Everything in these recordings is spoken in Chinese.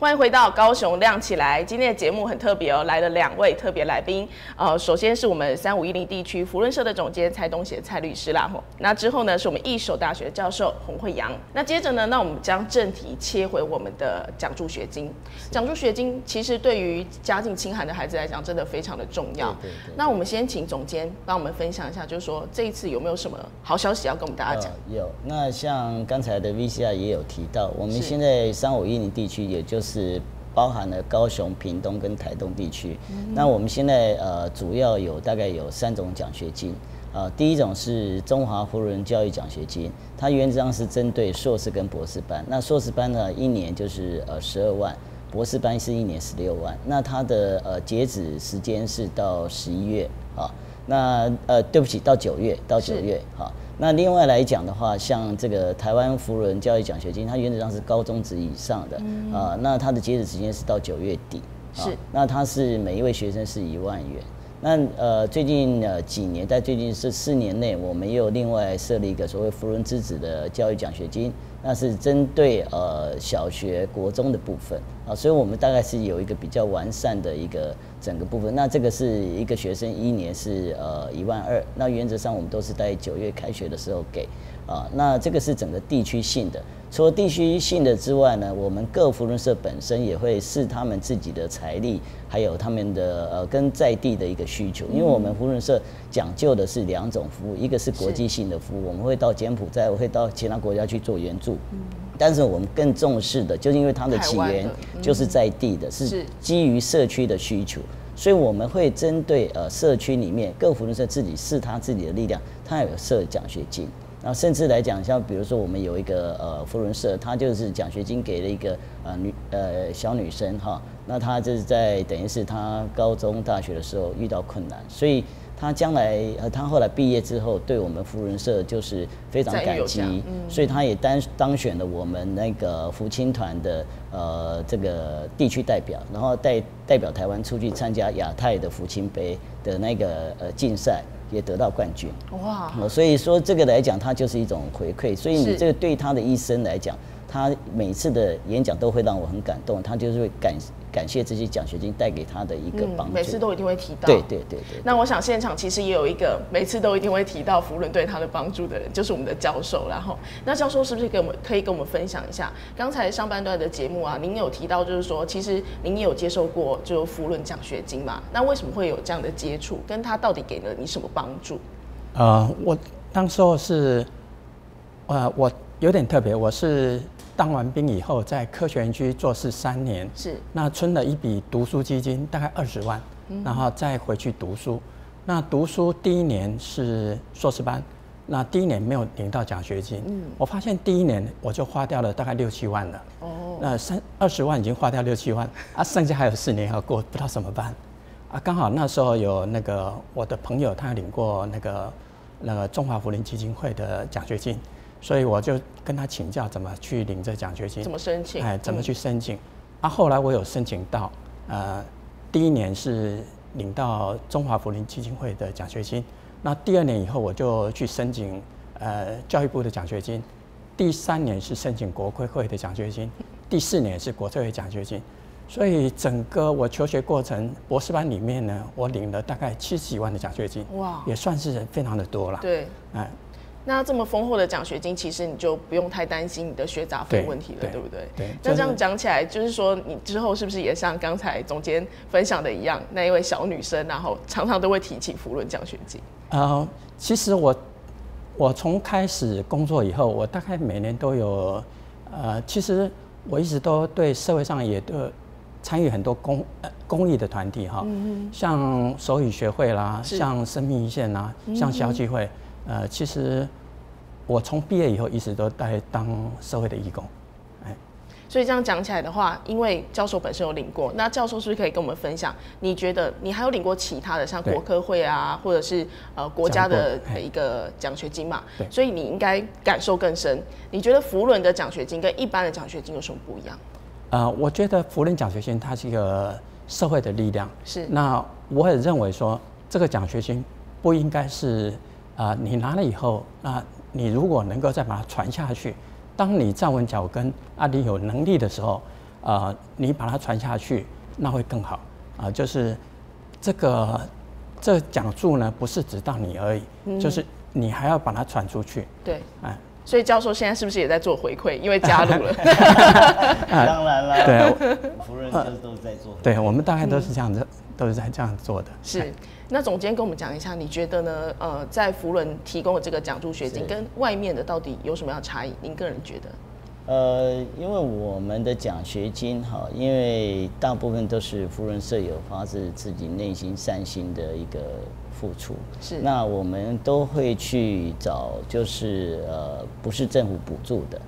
欢迎回到高雄亮起来。今天的节目很特别哦，来了两位特别来宾。呃，首先是我们三五一零地区福伦社的总监蔡东协蔡律师啦。吼，那之后呢，是我们一手大学教授洪慧阳。那接着呢，那我们将正题切回我们的奖助学金。奖助学金其实对于家境清寒的孩子来讲，真的非常的重要。对对对那我们先请总监帮我们分享一下，就是说这一次有没有什么好消息要跟我们大家讲？呃有，那像刚才的 VCR 也有提到，我们是现在三五一零地区，也就是包含了高雄、屏东跟台东地区。那我们现在呃主要有大概有三种奖学金。呃，第一种是中华福人教育奖学金，它原则上是针对硕士跟博士班。那硕士班呢，一年就是呃十二万，博士班是一年十六万。那它的呃截止时间是到十一月啊。那呃，对不起，到九月，到九是月好。那另外来讲的话，像这个台湾福伦教育奖学金，它原则上是高中职以上的，啊、那它的截止时间是到九月底，啊是那它是每一位学生是一万元。那呃，最近呃几年，在最近这四年内，我们又另外设立一个所谓福伦之子的教育奖学金，那是针对呃小学、国中的部分啊，所以我们大概是有一个比较完善的一个整个部分。那这个是一个学生一年是呃一万二，那原则上我们都是在九月开学的时候给啊，那这个是整个地区性的。除了地区性的之外呢，我们各福伦社本身也会视他们自己的财力，还有他们的呃跟在地的一个需求，因为我们福伦社讲究的是两种服务，一个是国际性的服务，我们会到柬埔寨，会到其他国家去做援助，但是我们更重视的，就是因为它的起源就是在地的，是是。基于社区的需求。所以我们会针对呃社区里面各福伦社自己视他自己的力量，他有设奖学金，然后甚至来讲，像比如说我们有一个呃福伦社，他就是奖学金给了一个呃女呃小女生哈，那她就是在等于是她高中大学的时候遇到困难，所以她将来呃她后来毕业之后，对我们福伦社就是非常感激嗯，所以她也当当选了我们那个福清团的呃这个地区代表，然后代代表台湾出去参加亚太的福清杯的那个呃竞赛，也得到冠军。哇，哦，所以说这个来讲，它就是一种回馈。所以你这个对他的一生来讲，他每次的演讲都会让我很感动，他就是会感感谢这些奖学金带给他的一个帮助。嗯每次都一定会提到。对对对对。那我想现场其实也有一个每次都一定会提到福伦对他的帮助的人，就是我们的教授。然后，那教授是不是给我们可以跟我们分享一下刚才上半段的节目啊？您有提到就是说，其实您也有接受过就福伦奖学金嘛？那为什么会有这样的接触？跟他到底给了你什么帮助？呃，我当时候是，呃，我有点特别，我是当完兵以后在科学园区做事三年，是那存了一笔读书基金，大概二十万，然后再回去读书。那读书第一年是硕士班，那第一年没有领到奖学金，嗯我发现第一年我就花掉了大概六七万了。哦，那三二十万已经花掉六七万啊，剩下还有四年要过，不知道怎么办啊。刚好那时候有那个我的朋友，他领过那个那个中华福林基金会的奖学金，所以我就跟他请教怎么去领这奖学金怎，么申请？哎，怎么嗯去申请。啊，后来我有申请到，呃，第一年是领到中华福林基金会的奖学金，那第二年以后我就去申请呃教育部的奖学金，第三年是申请国会会的奖学金，第四年是国策会奖学金，所以整个我求学过程博士班里面呢，我领了大概七十几万的奖学金，哇，也算是非常的多了。对。哎，那这么丰厚的奖学金，其实你就不用太担心你的学杂费对问题了，对对不对？对那这样就是讲起来，就是说你之后是不是也像刚才总监分享的一样，那一位小女生，然后常常都会提起福伦奖学金？呃，其实我我从开始工作以后，我大概每年都有，呃，其实我一直都对社会上也都参与很多公呃公益的团体哈，像手语学会啦，像生命一线啦，像消聚会，呃，其实我从毕业以后一直都在当社会的义工。所以这样讲起来的话，因为教授本身有领过，那教授是不是可以跟我们分享？你觉得你还有领过其他的，像国科会啊，或者是呃国家的一个奖学金嘛？对所以你应该感受更深。你觉得福伦的奖学金跟一般的奖学金有什么不一样？呃，我觉得福伦奖学金它是一个社会的力量。是那我也认为说，这个奖学金不应该是啊、你拿了以后，那你如果能够再把它传下去，当你站稳脚跟啊，你有能力的时候呃，你把它传下去，那会更好。啊、就是这个这个讲述呢，不是只到你而已，就是你还要把它传出去，对，哎、所以教授现在是不是也在做回馈？因为加入了，当然了，对福 人就是都在做。对，我们大概都是这样子，都是在这样做的。是。那总监跟我们讲一下，你觉得呢？呃，在福伦提供的这个奖助学金跟外面的到底有什么样的差异？您个人觉得？呃，因为我们的奖学金哈，因为大部分都是福伦舍友发自自己内心善心的一个付出，是那我们都会去找，就是呃，不是政府补助的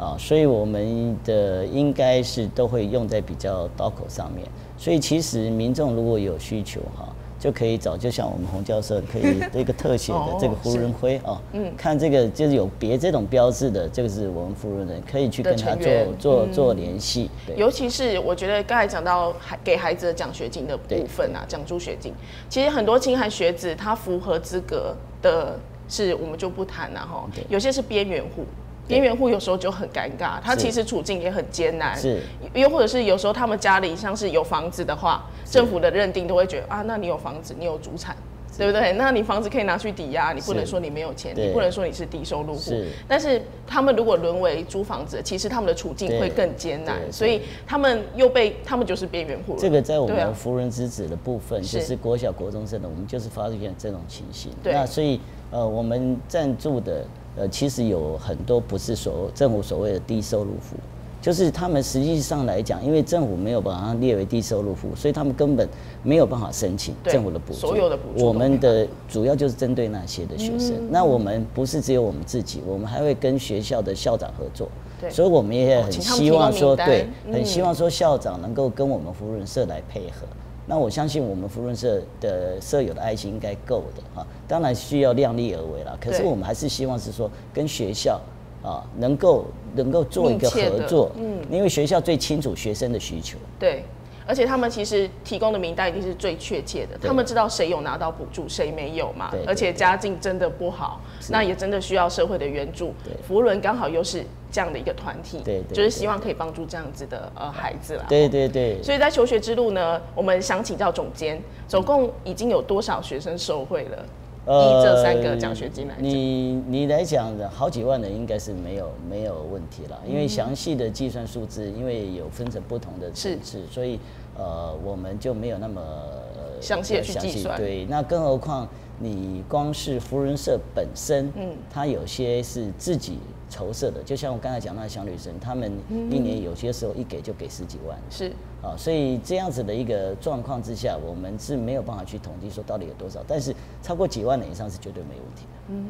啊，所以我们的应该是都会用在比较刀口上面，所以其实民众如果有需求哈。就可以找，就像我们洪教授可以 这个特写的哦这个福是人徽哦，嗯，看这个就是有别这种标志的，这个是我们福人人可以去跟他做做嗯做联系，对，尤其是我觉得刚才讲到孩给孩子的奖学金的部分啊，奖助学金，其实很多清寒学子他符合资格的，是我们就不谈了哈对。有些是边缘户，对边缘户有时候就很尴尬，他其实处境也很艰难。是，又或者是有时候他们家里像是有房子的话，政府的认定都会觉得啊，那你有房子，你有主产。对不对？那你房子可以拿去抵押，你不能说你没有钱，你不能说你是低收入户。但是他们如果沦为租房子，其实他们的处境会更艰难，所以他们又被他们就是边缘户了。这个在我们福人之子的部分，是就是国小、国中生的，我们就是发现这种情形。对那所以呃，我们赞助的呃，其实有很多不是所政府所谓的低收入户，就是他们实际上来讲，因为政府没有把它列为低收入户，所以他们根本没有办法申请政府的补助。所有的补助我们的主要就是针对那些的学生。嗯那我们不是只有我们自己，我们还会跟学校的校长合作。对所以我们也很希望说，对，嗯很希望说校长能够跟我们福人社来配合。那我相信我们福润社的舍友的爱心应该够的哈，当然需要量力而为了。可是我们还是希望是说跟学校啊能够能够做一个合作，嗯因为学校最清楚学生的需求。对，而且他们其实提供的名单一定是最确切的，他们知道谁有拿到补助，谁没有嘛而且家境真的不好，那也真的需要社会的援助对。福伦刚好又是这样的一个团体，对对就是希望可以帮助这样子的呃孩子啦。对对对，所以在求学之路呢，我们想请教总监，总共已经有多少学生受惠了？以这三个奖学金来你你来讲的好几万人应该是没有没有问题了，因为详细的计算数字，因为有分成不同的层次，所以呃我们就没有那么呃详细的去计算。对，那更何况你光是福人社本身，嗯它有些是自己筹设的，就像我刚才讲那个小女生，他们一年有些时候一给就给十几万。是啊，所以这样子的一个状况之下，我们是没有办法去统计说到底有多少，但是超过几万的以上是绝对没问题的。嗯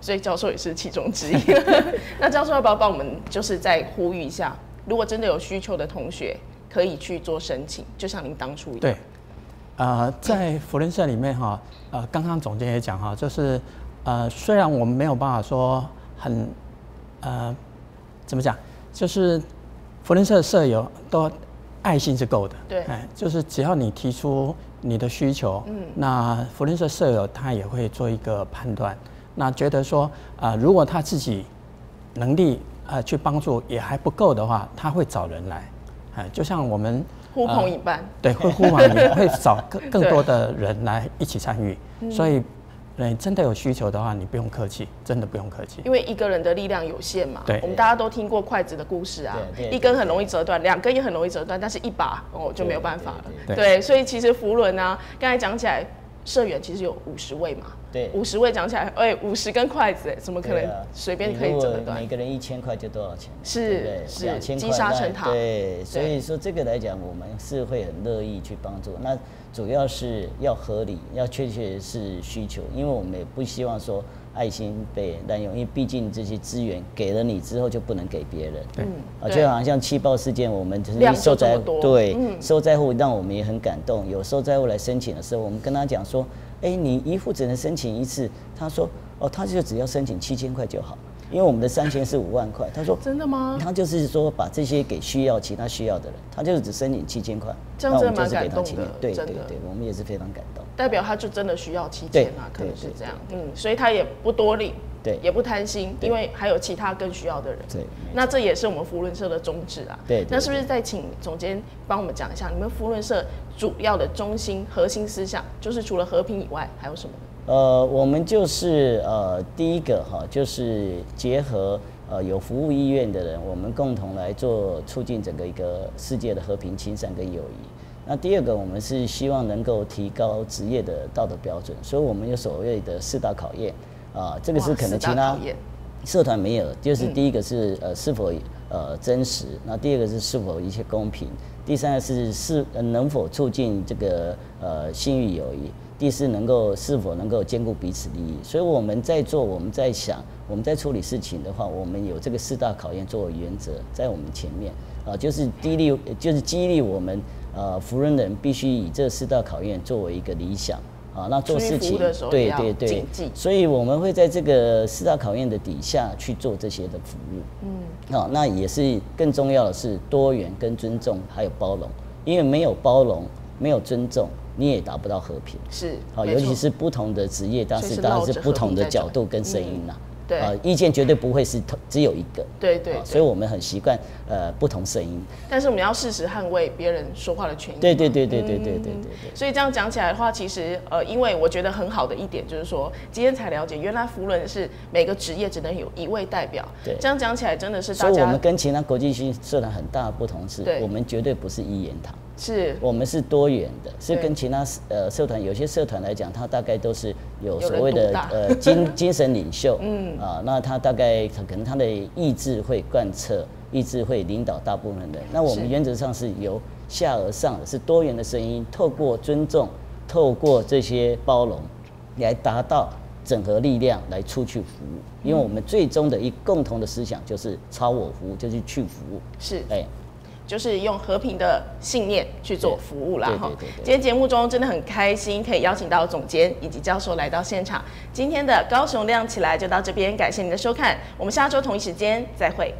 所以教授也是其中之一。那教授要不要帮我们就是再呼吁一下，如果真的有需求的同学，可以去做申请，就像您当初一样。对，呃，在福伦社里面哈，呃，刚刚总监也讲哈，就是呃，虽然我们没有办法说很呃，怎么讲，就是福伦社的舍友都爱心是够的，对。哎，就是只要你提出你的需求，嗯，那福伦社舍友他也会做一个判断，那觉得说啊、呃如果他自己能力呃去帮助也还不够的话，他会找人来，哎，就像我们呼朋引伴，对，会呼朋引会找更更多的人来一起参与，嗯所以，你真的有需求的话，你不用客气，真的不用客气。因为一个人的力量有限嘛。对我们大家都听过筷子的故事啊，对对一根很容易折断，两根也很容易折断，但是一把哦就没有办法了。对对，所以其实福伦啊，刚才讲起来，社员其实有五十位嘛。对五十位讲起来，哎，五十根筷子，哎，怎么可能随便可以你如果折得断每？个人一千块就多少钱？是是两千积沙成塔对，所以说这个来讲，我们是会很乐意去帮助。那主要是要合理，要确确是需求，因为我们也不希望说爱心被滥用，因为毕竟这些资源给了你之后就不能给别人。对嗯啊，对就好像气爆事件，我们曾量经受灾对、嗯受灾户让我们也很感动。有受灾户来申请的时候，我们跟他讲说，哎、你一户只能申请一次。他说，哦，他就只要申请七千块就好，因为我们的三千是五万块。他说，真的吗？他就是说把这些给需要其他需要的人，他就是只申请七千块，那我们就是感动给他七千的，真的对对对，我们也是非常感动。代表他就真的需要七对千啊，可能是这样，嗯，所以他也不多领，对也不贪心，因为还有其他更需要的人。对，那这也是我们福伦社的宗旨啊。对对那是不是再请总监帮我们讲一下，你们福伦社主要的中心核心思想，就是除了和平以外，还有什么？呃，我们就是呃，第一个哈，就是结合呃有服务意愿的人，我们共同来做促进整个一个世界的和平、亲善跟友谊。那第二个，我们是希望能够提高职业的道德标准，所以我们有所谓的四大考验啊，这个是可能其他社团没有，就是嗯第一个是呃是否呃真实，那第二个是是否一切公平，第三个是是呃能否促进这个呃信誉友谊，第四能够是否能够兼顾彼此利益。所以我们在做，我们在想，我们在处理事情的话，我们有这个四大考验作为原则在我们前面啊，就是激励，就是激励我们呃福人的人必须以这四大考验作为一个理想。啊，那做事情对对对所以我们会在这个四大考验的底下去做这些的服务。嗯，好、那也是更重要的是多元跟尊重，还有包容。因为没有包容，没有尊重，你也达不到和平。是，好、尤其是不同的职业，但是时当然是不同的角度跟声音呐、对啊，意见绝对不会是同只有一个。对对所以我们很习惯呃不同声音。但是我们要适时捍卫别人说话的权益。对对对对对对对对。所以这样讲起来的话，其实呃，因为我觉得很好的一点就是说，今天才了解，原来福伦是每个职业只能有一位代表。对这样讲起来真的是大家所以我们跟其他国际性社团很大的不同是，我们绝对不是一言堂。是。我们是多元的，是跟其他呃社团有些社团来讲，它大概都是有所谓的呃精 精神领袖，嗯。啊，那他大概可能他的意志会贯彻，意志会领导大部分人。那我们原则上是由下而上的，是多元的声音，透过尊重，透过这些包容，来达到整合力量来出去服务。因为我们最终的一共同的思想就是超我服务，就是去服务。是，哎，就是用和平的信念去做服务啦哈。今天节目中真的很开心，可以邀请到总监以及教授来到现场。今天的高雄亮起来就到这边，感谢您的收看，我们下周同一时间再会。